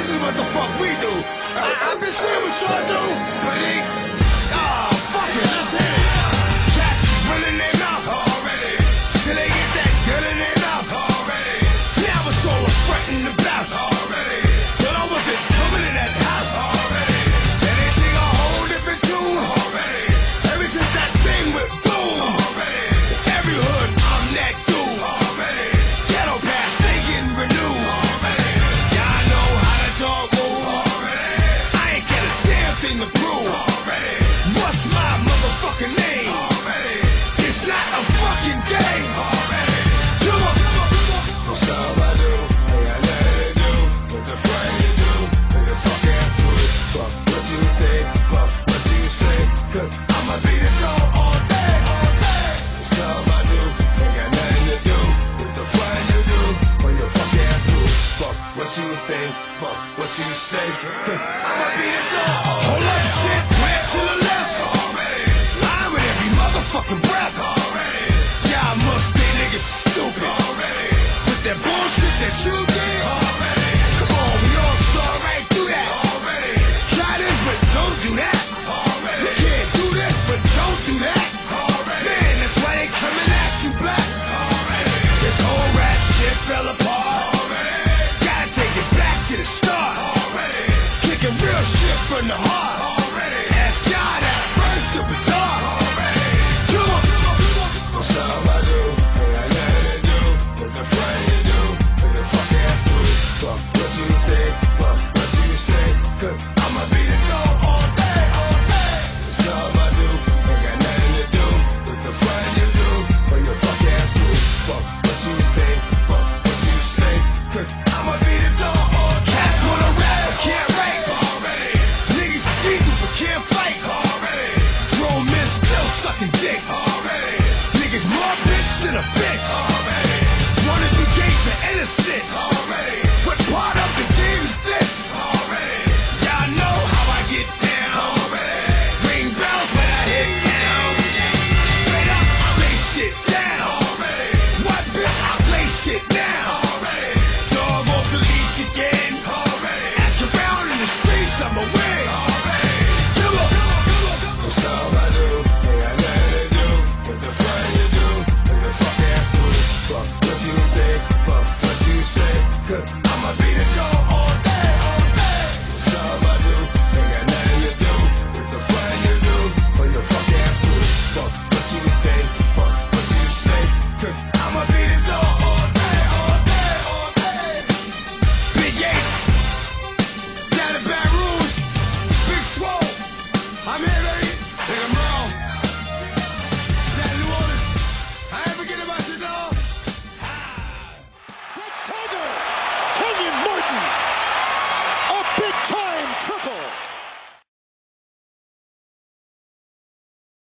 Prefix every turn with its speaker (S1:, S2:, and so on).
S1: this is what the fuck we do. I, what you say, cause I'ma be the dog. from the heart.